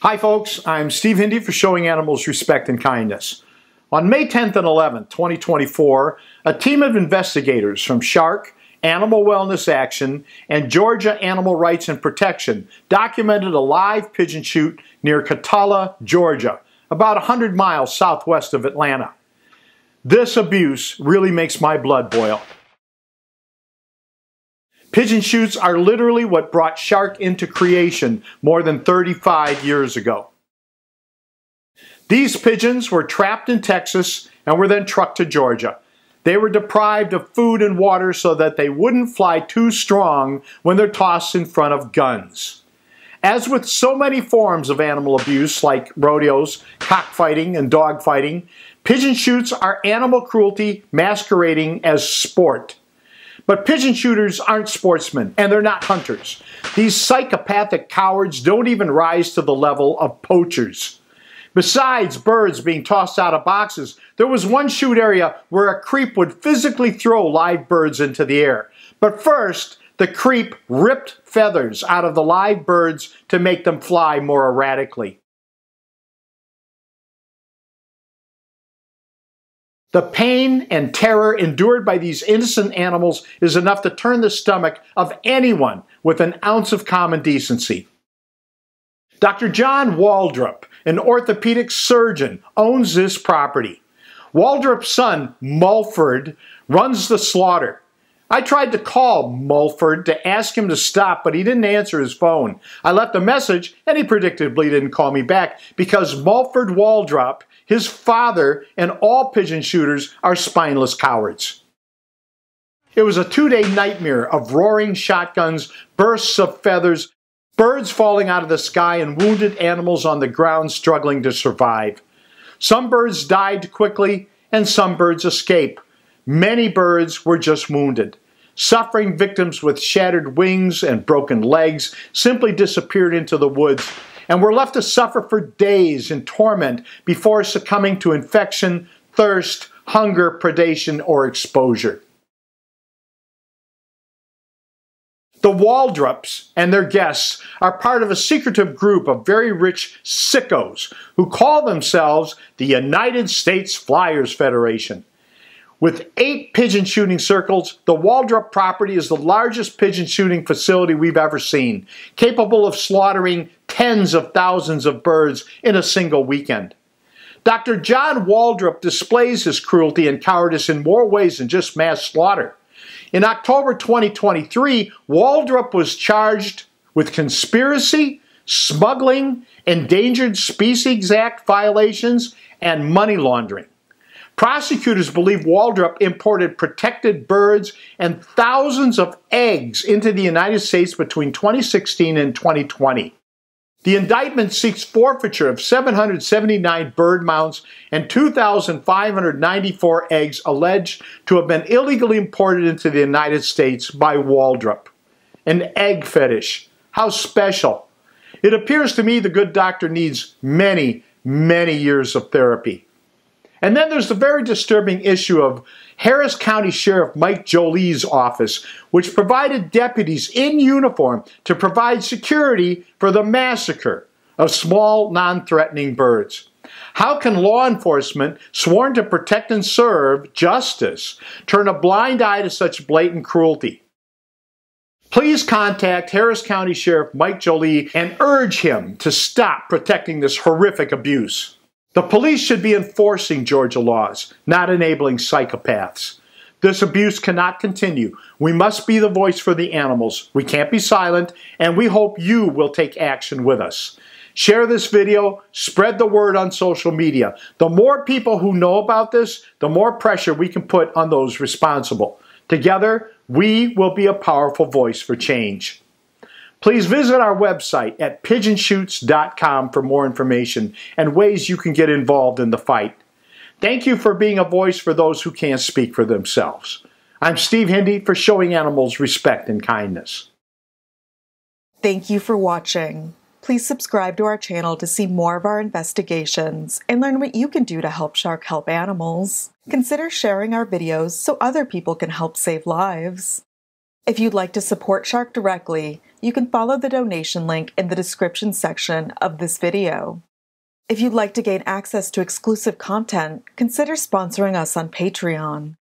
Hi folks, I'm Steve Hindi for Showing Animals Respect and Kindness. On May 10th and 11th, 2024, a team of investigators from Shark, Animal Wellness Action, and Georgia Animal Rights and Protection documented a live pigeon shoot near Cataula, Georgia, about 100 miles southwest of Atlanta. This abuse really makes my blood boil. Pigeon shoots are literally what brought shark into creation more than 35 years ago. These pigeons were trapped in Texas and were then trucked to Georgia. They were deprived of food and water so that they wouldn't fly too strong when they're tossed in front of guns. As with so many forms of animal abuse like rodeos, cockfighting, and dogfighting, pigeon shoots are animal cruelty masquerading as sport. But pigeon shooters aren't sportsmen, and they're not hunters. These psychopathic cowards don't even rise to the level of poachers. Besides birds being tossed out of boxes, there was one shoot area where a creep would physically throw live birds into the air. But first, the creep ripped feathers out of the live birds to make them fly more erratically. The pain and terror endured by these innocent animals is enough to turn the stomach of anyone with an ounce of common decency. Dr. John Waldrop, an orthopedic surgeon, owns this property. Waldrop's son, Mulford, runs the slaughter. I tried to call Mulford to ask him to stop, but he didn't answer his phone. I left a message, and he predictably didn't call me back because Mulford Waldrop his father, and all pigeon shooters are spineless cowards. It was a two-day nightmare of roaring shotguns, bursts of feathers, birds falling out of the sky, and wounded animals on the ground struggling to survive. Some birds died quickly, and some birds escaped. Many birds were just wounded. Suffering victims with shattered wings and broken legs simply disappeared into the woods and were left to suffer for days in torment before succumbing to infection, thirst, hunger, predation, or exposure. The Waldrops and their guests are part of a secretive group of very rich sickos who call themselves the United States Flyers Federation. With eight pigeon shooting circles, the Waldrop property is the largest pigeon shooting facility we've ever seen, capable of slaughtering tens of thousands of birds in a single weekend. Dr. John Waldrop displays his cruelty and cowardice in more ways than just mass slaughter. In October 2023, Waldrop was charged with conspiracy, smuggling, Endangered Species Act violations, and money laundering. Prosecutors believe Waldrop imported protected birds and thousands of eggs into the United States between 2016 and 2020. The indictment seeks forfeiture of 779 bird mounts and 2,594 eggs alleged to have been illegally imported into the United States by Waldrop. An egg fetish. How special. It appears to me the good doctor needs many, many years of therapy. And then there's the very disturbing issue of Harris County Sheriff Mike Jolley's office, which provided deputies in uniform to provide security for the massacre of small, non-threatening birds. How can law enforcement, sworn to protect and serve justice, turn a blind eye to such blatant cruelty? Please contact Harris County Sheriff Mike Jolley and urge him to stop protecting this horrific abuse. The police should be enforcing Georgia laws, not enabling psychopaths. This abuse cannot continue. We must be the voice for the animals. We can't be silent, and we hope you will take action with us. Share this video, spread the word on social media. The more people who know about this, the more pressure we can put on those responsible. Together, we will be a powerful voice for change. Please visit our website at pigeonshoots.com for more information and ways you can get involved in the fight. Thank you for being a voice for those who can't speak for themselves. I'm Steve Hindi for showing animals respect and kindness. Thank you for watching. Please subscribe to our channel to see more of our investigations and learn what you can do to help Shark help animals. Consider sharing our videos so other people can help save lives. If you'd like to support Shark directly, you can follow the donation link in the description section of this video. If you'd like to gain access to exclusive content, consider sponsoring us on Patreon.